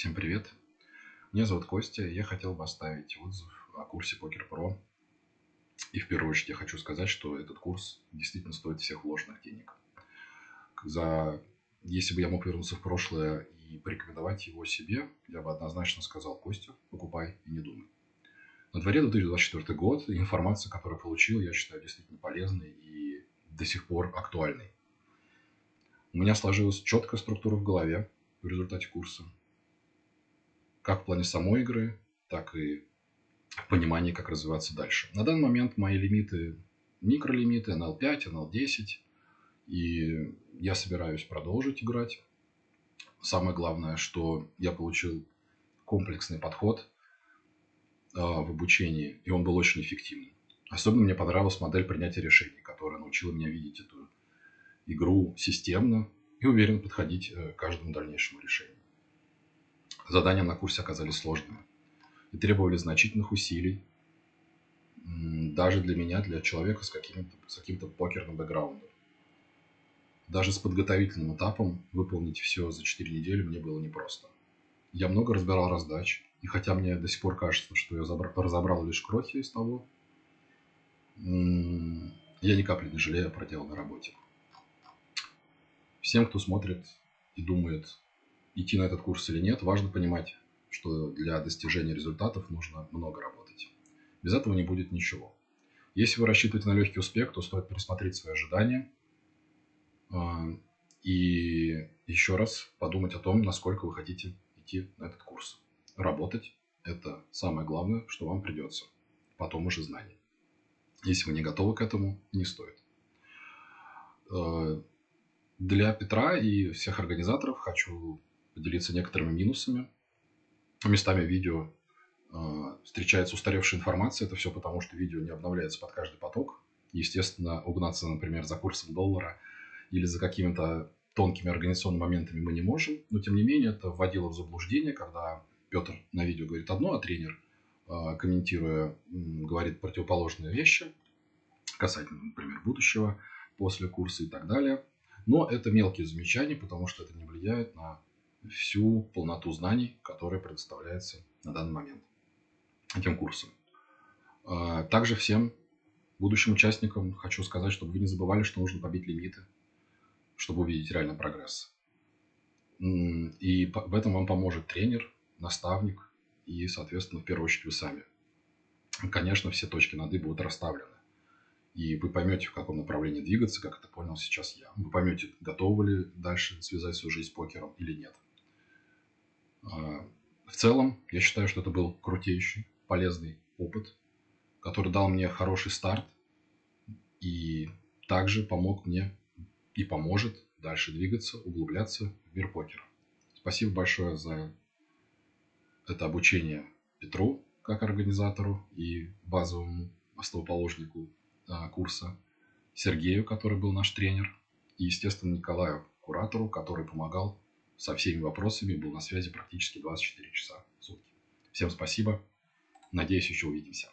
Всем привет! Меня зовут Костя, я хотел бы оставить отзыв о курсе Покер Про. И в первую очередь я хочу сказать, что этот курс действительно стоит всех вложенных денег. За... Если бы я мог вернуться в прошлое и порекомендовать его себе, я бы однозначно сказал, Костя, покупай и не думай. На дворе 2024 год, и информация, которую я получил, я считаю действительно полезной и до сих пор актуальной. У меня сложилась четкая структура в голове в результате курса – как в плане самой игры, так и в понимании, как развиваться дальше. На данный момент мои лимиты микролимиты NL5, NL10, и я собираюсь продолжить играть. Самое главное, что я получил комплексный подход э, в обучении, и он был очень эффективным. Особенно мне понравилась модель принятия решений, которая научила меня видеть эту игру системно и уверенно подходить э, к каждому дальнейшему решению. Задания на курсе оказались сложными и требовали значительных усилий, даже для меня, для человека с каким-то с каким-то покерным бэкграундом. Даже с подготовительным этапом выполнить все за 4 недели мне было непросто. Я много разбирал раздач, и хотя мне до сих пор кажется, что я разобрал лишь крохи из того, я ни капли не жалею о проделанной работе. Всем, кто смотрит и думает, идти на этот курс или нет, важно понимать, что для достижения результатов нужно много работать. Без этого не будет ничего. Если вы рассчитываете на легкий успех, то стоит пересмотреть свои ожидания а, и еще раз подумать о том, насколько вы хотите идти на этот курс. Работать – это самое главное, что вам придется. Потом уже знания. Если вы не готовы к этому, не стоит. А, для Петра и всех организаторов хочу поделиться некоторыми минусами. Местами видео э, встречается устаревшая информация. Это все потому, что видео не обновляется под каждый поток. Естественно, угнаться, например, за курсом доллара или за какими-то тонкими организационными моментами мы не можем. Но, тем не менее, это вводило в заблуждение, когда Петр на видео говорит одно, а тренер, э, комментируя, говорит противоположные вещи касательно, например, будущего после курса и так далее. Но это мелкие замечания, потому что это не влияет на всю полноту знаний, которая предоставляется на данный момент этим курсом. А, также всем будущим участникам хочу сказать, чтобы вы не забывали, что нужно побить лимиты, чтобы увидеть реальный прогресс. И в этом вам поможет тренер, наставник и, соответственно, в первую очередь вы сами. Конечно, все точки над «и» будут расставлены. И вы поймете, в каком направлении двигаться, как это понял сейчас я. Вы поймете, готовы ли дальше связать свою жизнь с покером или нет. А, в целом, я считаю, что это был крутейший, полезный опыт, который дал мне хороший старт и также помог мне и поможет дальше двигаться, углубляться в мир покера. Спасибо большое за это обучение Петру как организатору и базовому основоположнику а, курса, Сергею, который был наш тренер, и, естественно, Николаю, куратору, который помогал со всеми вопросами, был на связи практически 24 часа в сутки. Всем спасибо. Надеюсь, еще увидимся.